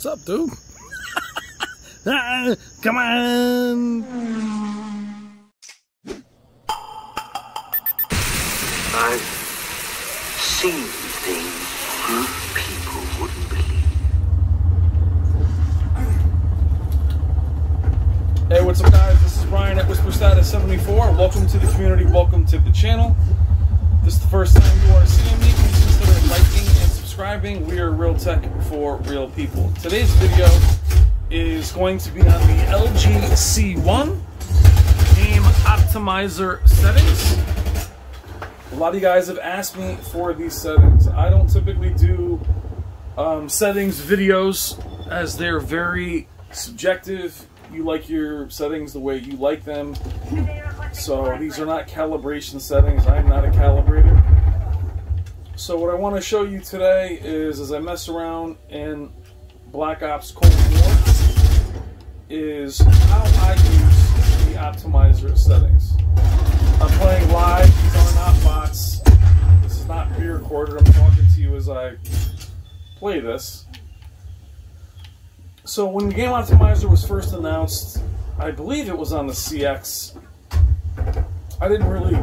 What's up, dude? ah, come on! I've seen things you people wouldn't believe. Hey, what's up, guys? This is Brian at Whisper Status 74. Welcome to the community. Welcome to the channel. This is the first time you are seeing me. Subscribing. We are Real Tech for Real People. Today's video is going to be on the LG C1 Game Optimizer settings. A lot of you guys have asked me for these settings. I don't typically do um, settings videos as they're very subjective. You like your settings the way you like them. So these are not calibration settings. I'm not a calibrator. So what I want to show you today is as I mess around in Black Ops Cold War is how I use the optimizer settings. I'm playing live, these are not bots. This is not pre-recorded. I'm talking to you as I play this. So when the Game Optimizer was first announced, I believe it was on the CX. I didn't really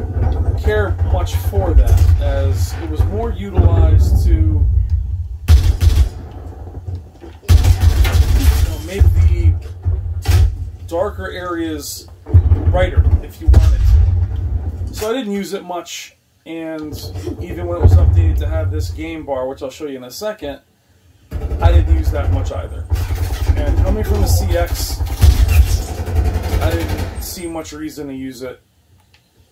care much for that, as it was more utilized to you know, make the darker areas brighter if you wanted to. So I didn't use it much, and even when it was updated to have this game bar, which I'll show you in a second, I didn't use that much either. And coming from the CX, I didn't see much reason to use it.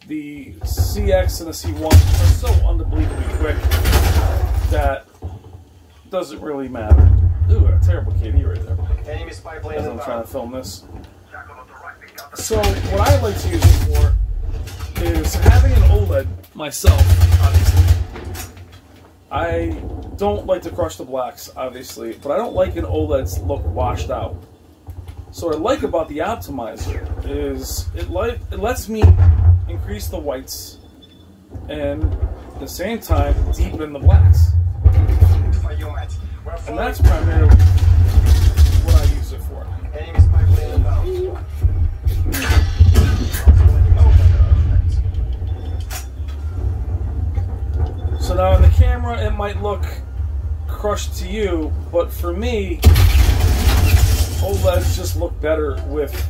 The CX and the C1 are so unbelievably quick that doesn't really matter. Ooh, a terrible KD right there. Enemy spy plane As I'm trying to film this. So what I like to use it for is having an OLED myself, obviously. I don't like to crush the blacks, obviously, but I don't like an OLED's look washed out. So what I like about the optimizer is it like it lets me increase the whites and at the same time deepen the blacks. And that's primarily what I use it for. So now in the camera it might look crushed to you, but for me, OLEDs just look better with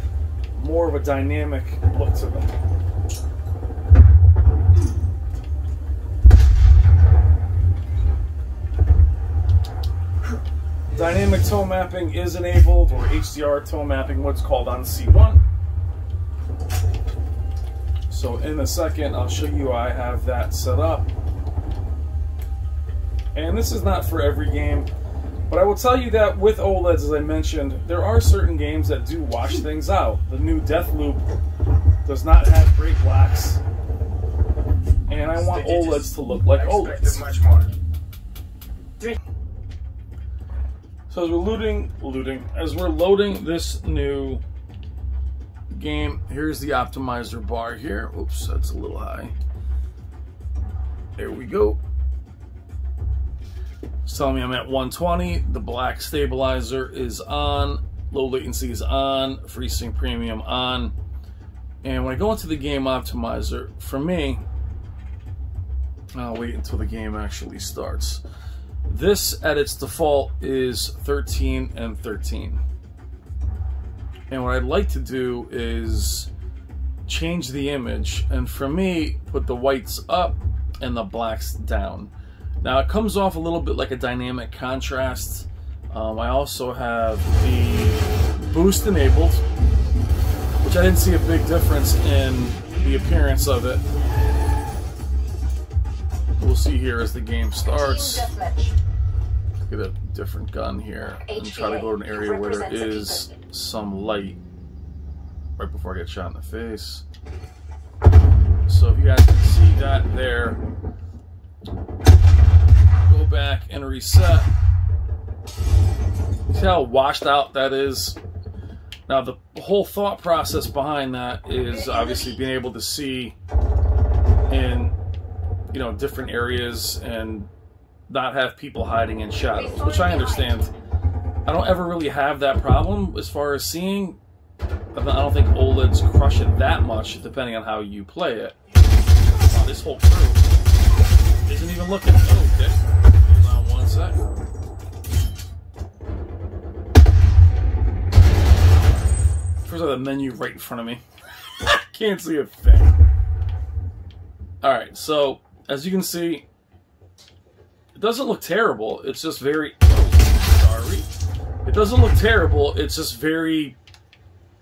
more of a dynamic look to them. Dynamic tone mapping is enabled, or HDR tone mapping, what's called on C1. So in a second, I'll show you I have that set up. And this is not for every game, but I will tell you that with OLEDs, as I mentioned, there are certain games that do wash things out. The new Deathloop does not have great blacks, and I want OLEDs to look like OLEDs. much more. So as we're looting, looting, as we're loading this new game, here's the optimizer bar here. Oops, that's a little high. There we go. It's telling me I'm at 120. The black stabilizer is on. Low latency is on. FreeSync Premium on. And when I go into the game optimizer, for me, I'll wait until the game actually starts. This at its default is 13 and 13. And what I'd like to do is change the image and for me put the whites up and the blacks down. Now it comes off a little bit like a dynamic contrast. Um, I also have the boost enabled, which I didn't see a big difference in the appearance of it. We'll see here as the game starts. Get a different gun here and try to go to an area where there is some light right before I get shot in the face. So if you guys can see that there, go back and reset. See how washed out that is? Now the whole thought process behind that is obviously being able to see in you know different areas and not have people hiding in shadows, which I understand. I don't ever really have that problem as far as seeing. I don't think OLEDs crush it that much, depending on how you play it. Wow, this whole crew isn't even looking. Oh, okay. Hold on one sec. First, I have the menu right in front of me. Can't see a thing. Alright, so as you can see, it doesn't look terrible. It's just very. Sorry. It doesn't look terrible. It's just very.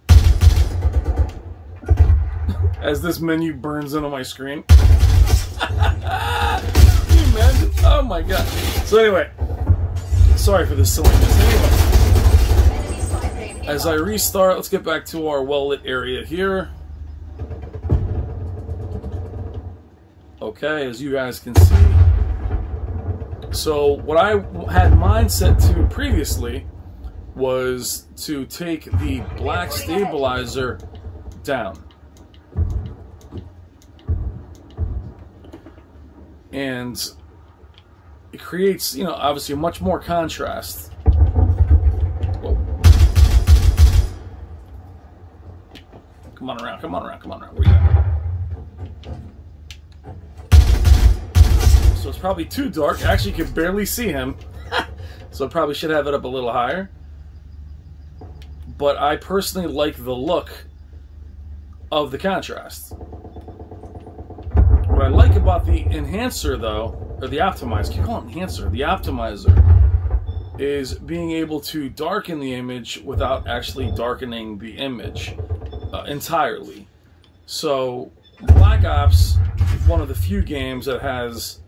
As this menu burns into my screen. Oh my god. So, anyway. Sorry for this silliness. Anyway. As I restart, let's get back to our well lit area here. Okay, as you guys can see. So, what I had mine set to previously was to take the black stabilizer down. And it creates, you know, obviously much more contrast. Whoa. Come on around, come on around, come on around. Where you at? So it's probably too dark. I actually, you can barely see him. so I probably should have it up a little higher. But I personally like the look of the contrast. What I like about the enhancer, though, or the optimizer, keep calling it enhancer, the optimizer, is being able to darken the image without actually darkening the image uh, entirely. So, Black Ops is one of the few games that has, you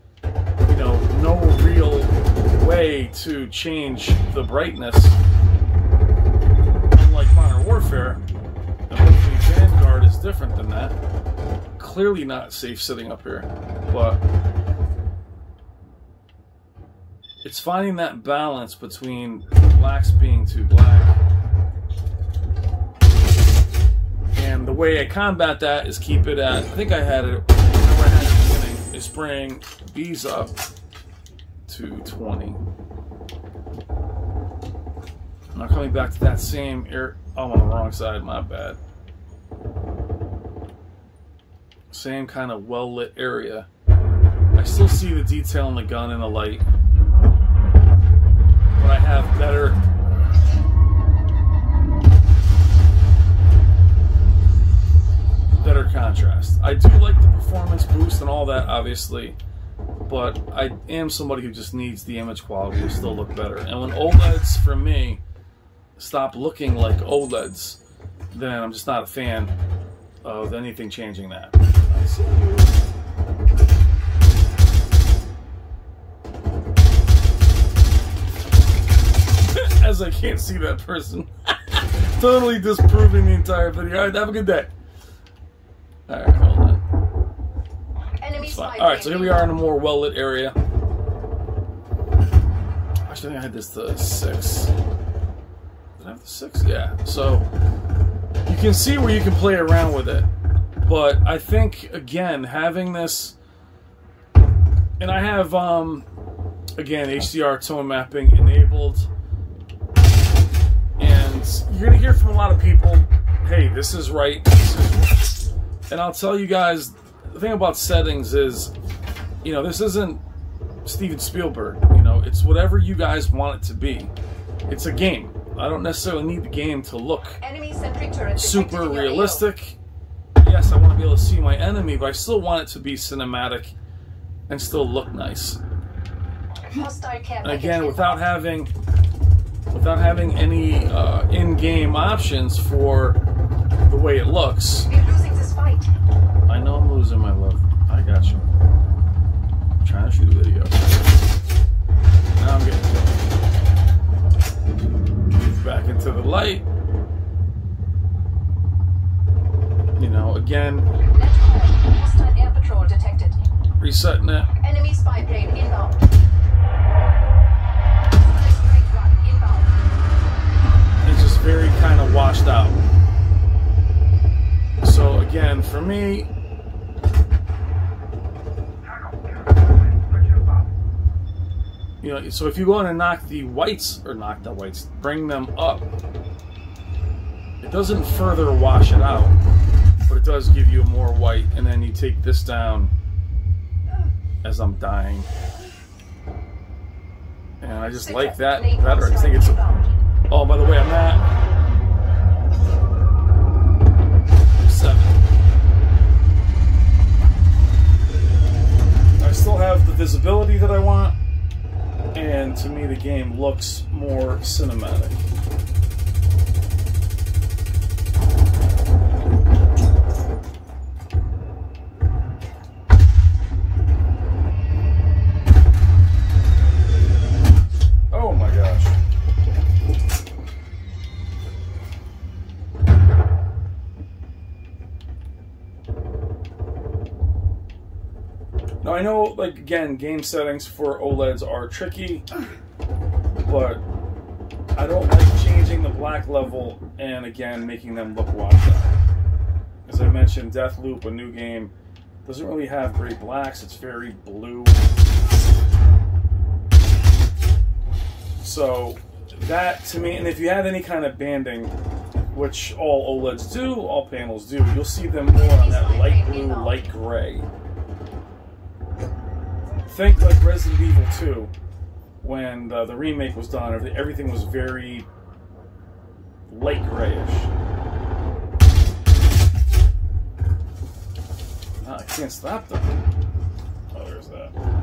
no real way to change the brightness. Unlike Modern Warfare, and hopefully Vanguard is different than that. Clearly not safe sitting up here, but it's finding that balance between blacks being too black and the way I combat that is keep it at I think I had it I had it bring these up to 20 now coming back to that same air I'm on the wrong side my bad. Same kind of well lit area. I still see the detail in the gun and the light. But I have better better contrast. I do like the performance boost and all that, obviously, but I am somebody who just needs the image quality to still look better. And when OLEDs, for me, stop looking like OLEDs, then I'm just not a fan of anything changing that. As I can't see that person. totally disproving the entire video. Alright, have a good day. Hold on. Enemy It's spy fine. Alright, so here we are in a more well lit area. Actually, I think I had this to six. Did I have the six? Yeah. So you can see where you can play around with it. But I think again, having this and I have um again HDR tone mapping enabled. And you're gonna hear from a lot of people, hey, this is right, this is and I'll tell you guys, the thing about settings is, you know, this isn't Steven Spielberg. You know, it's whatever you guys want it to be. It's a game. I don't necessarily need the game to look Enemy sentry turret detected super realistic. Yes, I want to be able to see my enemy, but I still want it to be cinematic and still look nice. AO. Hostile care And again, without having without having any uh, in-game options for the way it looks. Losing my love. I got you. I'm trying to shoot a video. Now I'm getting killed. Back into the light. You know, again, Hostile air patrol detected. resetting it. Enemy spy plane inbound. Hostile strike run inbound. It's just very kind of washed out. So again, for me, you know, so if you go in and knock the whites or knock the whites, bring them up, it doesn't further wash it out, but it does give you more white. And then you take this down as I'm dying, and I just like that better. I think it's. inbound. Oh, by the way, I'm at seven. I still have the visibility that I want, and to me, the game looks more cinematic. Now I know, like again, game settings for OLEDs are tricky, but I don't like changing the black level and again making them look washed out. As I mentioned, Deathloop, a new game, doesn't really have great blacks. It's very blue. So that to me, and if you have any kind of banding, which all OLEDs do, all panels do, you'll see them more on that light blue, light gray. Think like Resident Evil 2, when the, the remake was done, everything, was very light grayish. I can't stop them. Oh, there's that.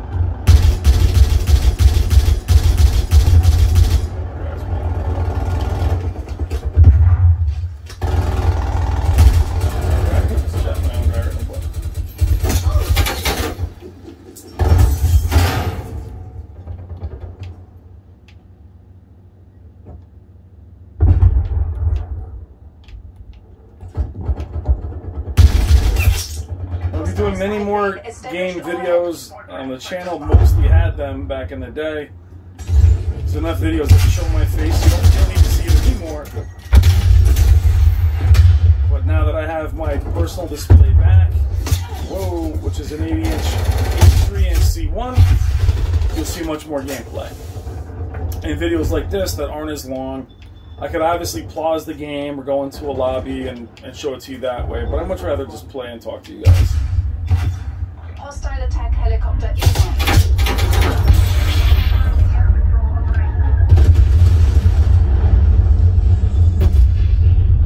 The channel. Mostly had them back in the day. There's enough videos that show my face. You don't, need to see it anymore. But now that I have my personal display back, whoa, which is an 80 inch 83 inch C1, you'll see much more gameplay. And videos like this that aren't as long, I could obviously pause the game or go into a lobby and, and show it to you that way, but I'd much rather just play and talk to you guys. Hostile attack helicopter inbound.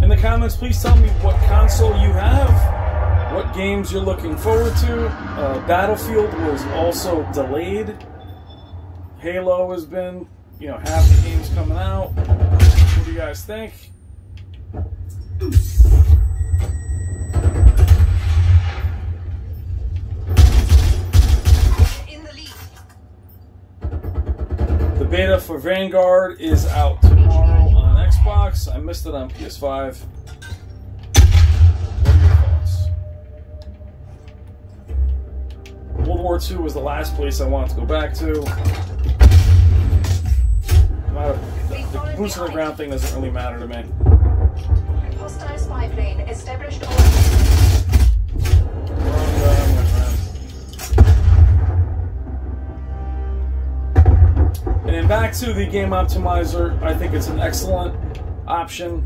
In the comments, please tell me what console you have, what games you're looking forward to. Uh, Battlefield was also delayed. Halo has been, you know, half the games coming out. What do you guys think? Beta for Vanguard is out tomorrow on Xbox. I missed it on PS5. What are your thoughts? World War II was the last place I wanted to go back to. Not- The, the boots on the ground thing doesn't really matter to me. Hostile spy plane established on back to the game optimizer, I think it's an excellent option.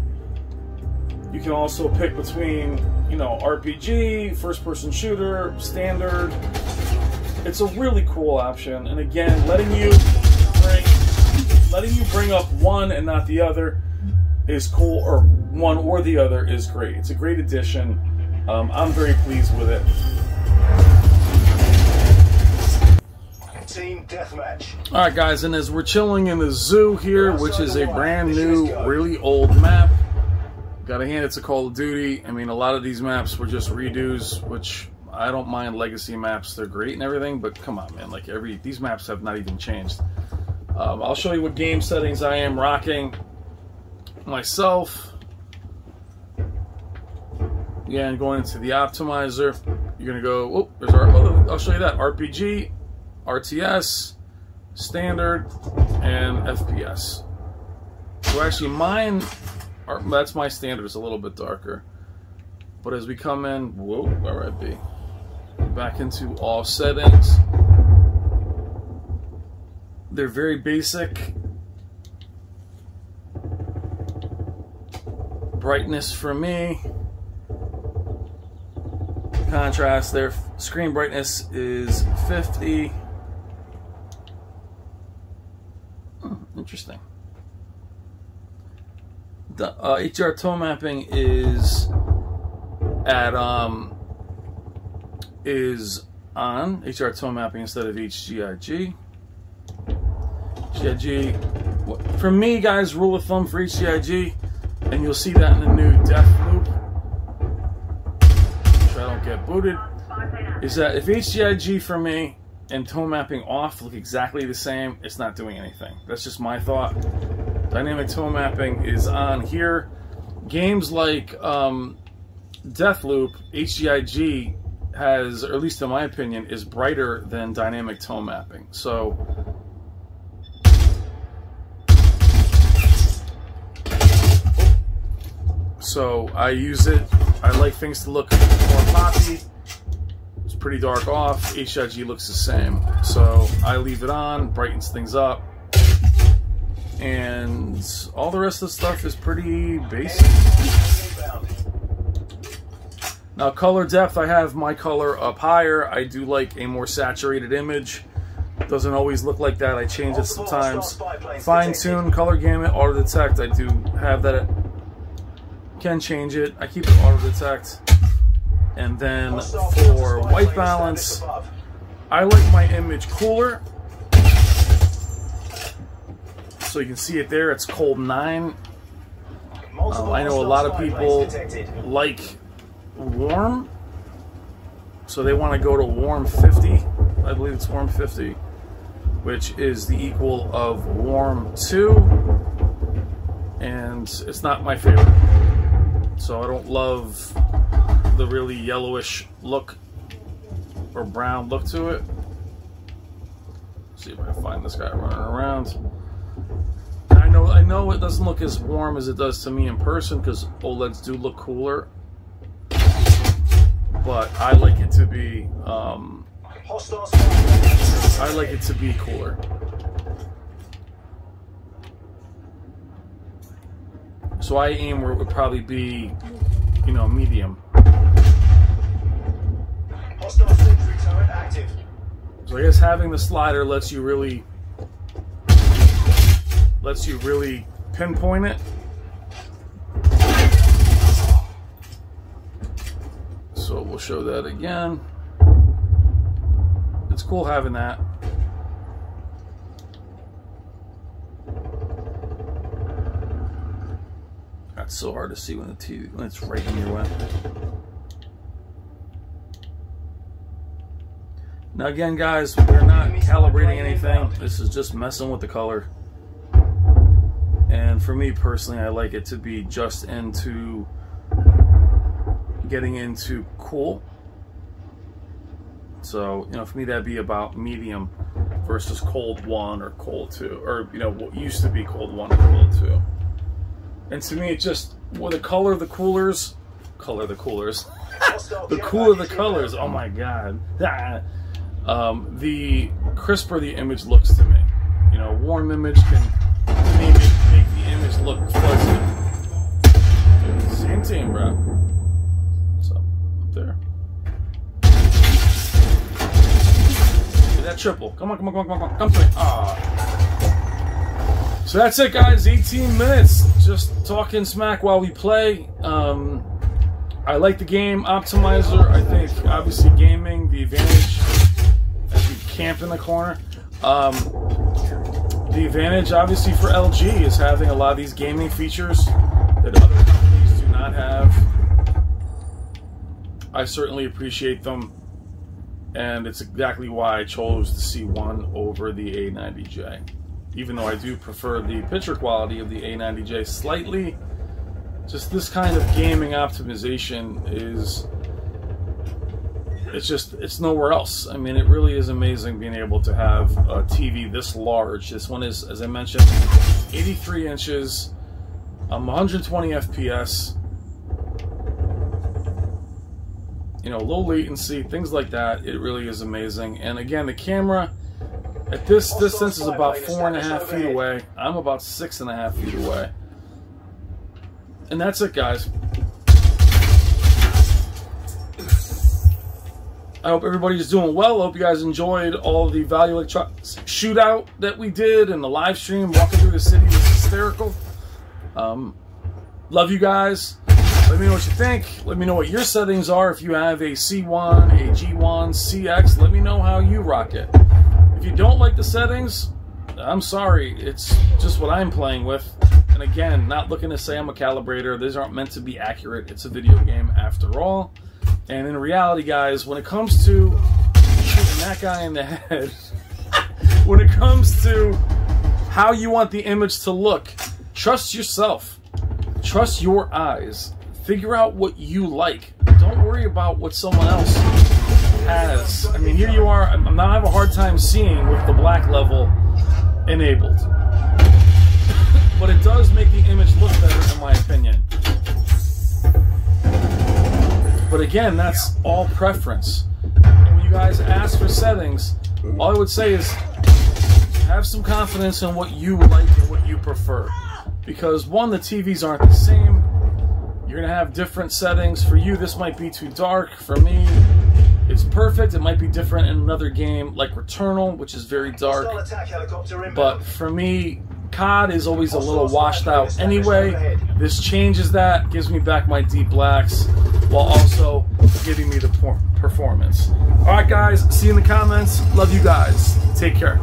You can also pick between, you know, RPG, first person shooter, standard. It's a really cool option. And again, letting you bring letting you bring up one and not the other is cool or one or the other is great. It's a great addition. Um, I'm very pleased with it. Deathmatch. All right, guys, and as we're chilling in the zoo here, which is a brand new, really old map, gotta hand it to Call of Duty. I mean, a lot of these maps were just redos, which I don't mind legacy maps; they're great and everything. But come on, man, like every these maps have not even changed. Um, I'll show you what game settings I am rocking myself. Again, going into the optimizer, you're gonna go. Oh, there's our. Oh, I'll show you that RPG, RTS, standard, and FPS. So actually, mine. Are, that's my standard. It's a little bit darker. But as we come in, whoa, be? Back into all settings. they're very basic. Brightness for me. Contrast, their screen brightness is 50. The uh, HDR tone mapping is at um is on HDR tone mapping instead of HGIG. HGIG, for me, guys, rule of thumb for HGIG, and you'll see that in the new Death Loop. So I don't get booted. Is that if HGIG for me and tone mapping off look exactly the same, it's not doing anything. That's just my thought. Dynamic tone mapping is on here. Games like um, Deathloop, HGIG has, or at least in my opinion, is brighter than dynamic tone mapping. So. So I use it. I like things to look more poppy. It's pretty dark off. HGIG looks the same. So I leave it on, brightens things up. And all the rest of the stuff is pretty basic. Now, color depth, I have my color up higher. I do like a more saturated image. Doesn't always look like that. I change it sometimes. Fine tune, color gamut, auto detect. I do have that. Can change it. I keep it auto detect. And then for white balance, I like my image cooler. So you can see it there. It's cold 9. Um, I know a lot of people like warm. So they want to go to warm 50. I believe it's warm 50, which is the equal of warm 2. And it's not my favorite. So I don't love the really yellowish look or brown look to it. see if I can find this guy running around. I know it doesn't look as warm as it does to me in person because OLEDs do look cooler but I like it to be um, I like it to be cooler. So I aim where it would probably be, you know, medium. So I guess having the slider lets you really lets you really pinpoint it. So we'll show that again. It's cool having that. That's so hard to see when the TV when it's right in your way. Now again, guys, we're not calibrating anything. This is just messing with the color. For me personally, I like it to be just into getting into cool. So, you know, for me, that'd be about medium versus cold one or cold two, or, you know, what used to be cold one or cold two. And to me, it just, well, the color of the coolers, color the coolers, the cooler the colors, oh my god. um, the crisper the image looks to me. You know, warm image can image look fuzzy. Same team, bro. So, up there. Get that triple. Come on, come on, come on, come on, come to. Ah. So that's it, guys. 18 minutes. Just talking smack while we play. Um, I like the game optimizer. I think obviously gaming the advantage as we camp in the corner. Um, the advantage obviously for LG is having a lot of these gaming features that other companies do not have. I certainly appreciate them, and it's exactly why I chose the C1 over the A90J. Even though I do prefer the picture quality of the A90J slightly, just this kind of gaming optimization is it's just it's nowhere else i mean it really is amazing being able to have a tv this large this one is as i mentioned 83 inches um, 120 fps you know low latency things like that it really is amazing and again the camera At this distance is about four and a half feet away. I'm about six and a half feet away. And that's it, guys. I hope everybody's doing well. I hope you guys enjoyed all the Value Electronics shootout that we did and the live stream. Walking through the city was hysterical. Um, love you guys. Let me know what you think. Let me know what your settings are. If you have a C1, a G1, CX, let me know how you rock it. If you don't like the settings, I'm sorry. It's just what I'm playing with. And again, not looking to say I'm a calibrator. These aren't meant to be accurate. It's a video game after all. And in reality, guys, when it comes to shooting that guy in the head, when it comes to how you want the image to look, trust yourself. Trust your eyes. Figure out what you like. Don't worry about what someone else has. I mean, here you are. I'm now having a hard time seeing with the black level enabled. but it does make the image look better, in my opinion. But again, that's all preference. And when you guys ask for settings, all I would say is have some confidence in what you like and what you prefer. Because one, the TVs aren't the same. You're to have different settings. For you, this might be too dark. For me, it's perfect. It might be different in another game like Returnal, which is very dark. But for me, COD is always a little washed out anyway. This changes that, gives me back my deep blacks, while also giving me the performance. All right, guys, see you in the comments. Love you guys. Take care.